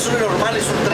sì, no, le.